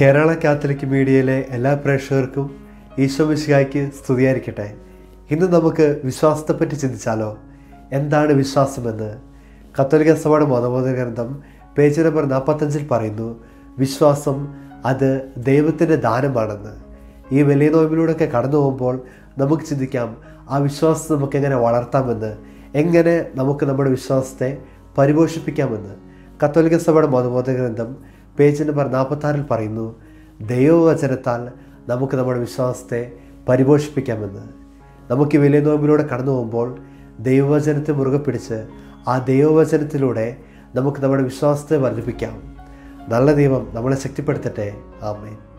Kerala Catholic മീഡിയയിലെ എല്ലാ പ്രേക്ഷകർക്കും ഈശോ മിശിഹായ്ക്ക് സ്തുതിയായിരിക്കട്ടെ. ഇന്ന് നമുക്ക് വിശ്വാസത്തെപ്പറ്റി ചിന്തിച്ചാലോ? എന്താണ് വിശ്വാസമെന്ന്? കത്തോലിക്ക സഭയുടെ മതബോധ ഗ്രന്ഥം പേജ് നമ്പർ നാൽപ്പത്തഞ്ചിൽ പറയുന്നു വിശ്വാസം അത് ദൈവത്തിന്റെ ദാനമാണെന്ന്. ഈ വലിയ നോയമ്പിലൂടെയൊക്കെ കടന്നു പോകുമ്പോൾ നമുക്ക് ചിന്തിക്കാം ആ വിശ്വാസം നമുക്ക് എങ്ങനെ വളർത്താമെന്ന്? എങ്ങനെ നമുക്ക് നമ്മുടെ വിശ്വാസത്തെ പരിപോഷിപ്പിക്കാമെന്ന്? കത്തോലിക്ക സഭയുടെ മതബോധ ഗ്രന്ഥം പേജ് നമ്പർ നാൽപ്പത്താറിൽ പറയുന്നു ദൈവവചനത്താൽ നമുക്ക് നമ്മുടെ വിശ്വാസത്തെ പരിപോഷിപ്പിക്കാമെന്ന്. നമുക്ക് വലിയ നോമ്പിലൂടെ കടന്നു പോകുമ്പോൾ ദൈവവചനത്തെ മുറുകെ പിടിച്ച് ആ ദൈവവചനത്തിലൂടെ നമുക്ക് നമ്മുടെ വിശ്വാസത്തെ വർദ്ധിപ്പിക്കാം. നല്ല ദൈവം നമ്മളെ ശക്തിപ്പെടുത്തട്ടെ. ആമേൻ.